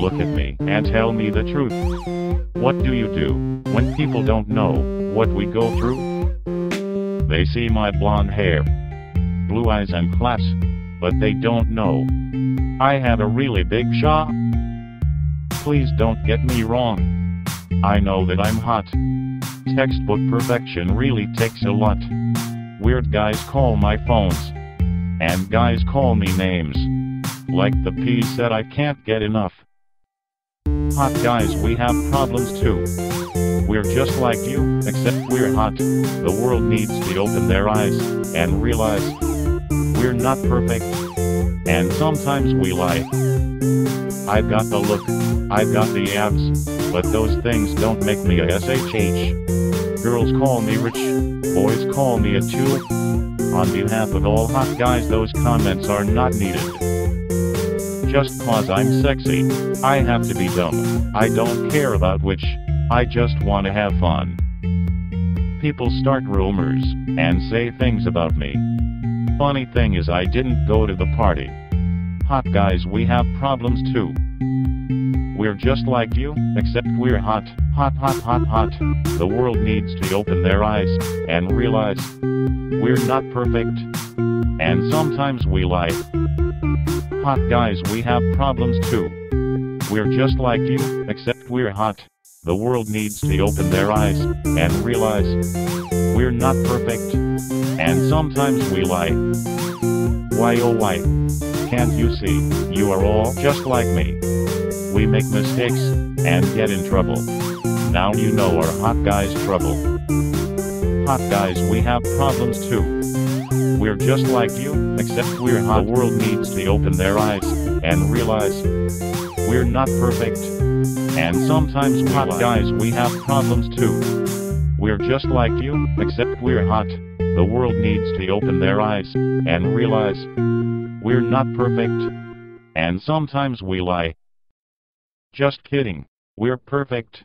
look at me and tell me the truth. What do you do when people don't know what we go through? They see my blonde hair, blue eyes and class, but they don't know. I have a really big shot. Please don't get me wrong. I know that I'm hot. Textbook perfection really takes a lot. Weird guys call my phones. And guys call me names. Like the Peas that I can't get enough. Hot guys, we have problems too. We're just like you, except we're hot. The world needs to open their eyes and realize we're not perfect. And sometimes we lie. I've got the look, I've got the abs, but those things don't make me a SHH. Girls call me rich, boys call me a two. On behalf of all hot guys, those comments are not needed. Just cause I'm sexy, I have to be dumb. I don't care about which, I just wanna have fun. People start rumors and say things about me. Funny thing is, I didn't go to the party. Hot guys, we have problems too. We're just like you, except we're hot, hot, hot, hot, hot. The world needs to open their eyes and realize we're not perfect. And sometimes we lie. Hot guys, we have problems too. We're just like you, except we're hot. The world needs to open their eyes and realize we're not perfect. And sometimes we lie. Why oh why? Can't you see? You are all just like me. We make mistakes and get in trouble. Now you know our hot guys trouble. Hot guys, we have problems too. We're just like you, except we're hot. The world needs to open their eyes and realize we're not perfect. And sometimes we hot guys, we have problems too. We're just like you, except we're hot. The world needs to open their eyes and realize we're not perfect. And sometimes we lie. Just kidding. We're perfect.